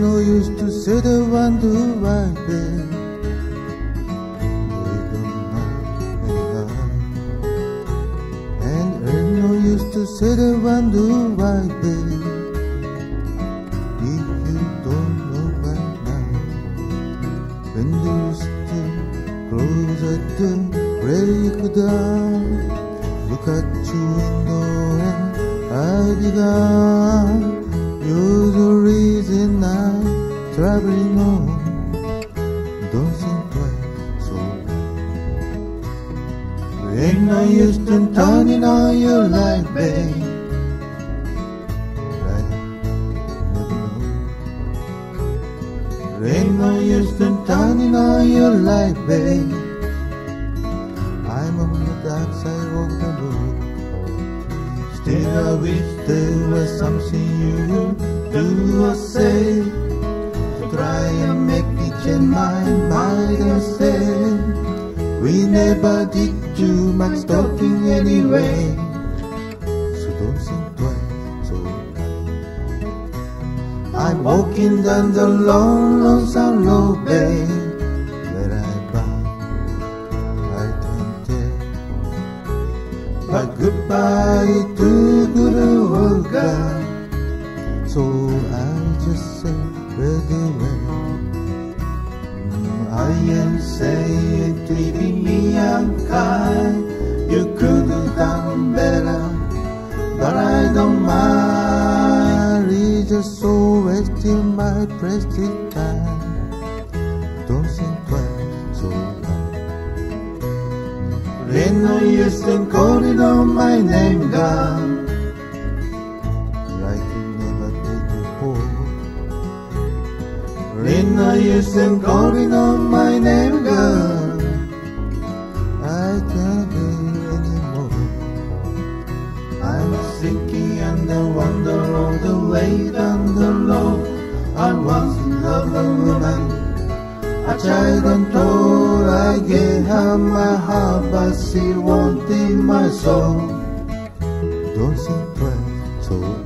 no used to why they they don't know anyhow. And ain't no used to sit and wonder why they if you don't know by now. When you used to close at the break down look at your window and I began. Traveling on. Don't twice, so Ain't no use in turning on your light, babe. Ain't no use in turning on your light, babe. I'm on the dark side of the road. Still, I wish there was something you would do or say my and say we never did too much talking anyway. So don't think twice, so I'm walking down the long, lonesome road, tell. But goodbye to good old. So I just say very well. To be me unkind. You could have done better, but I don't mind. It's just so wasting my precious time. Don't think twice, so long. Ain't no use in calling on my name, God. Like No use in calling on my name, God. I can't hear anymore. I'm sinking under wonder all the way down the road. I once loved a woman. I tried and told I gave her my heart, but she wanted my soul. Don't think twice.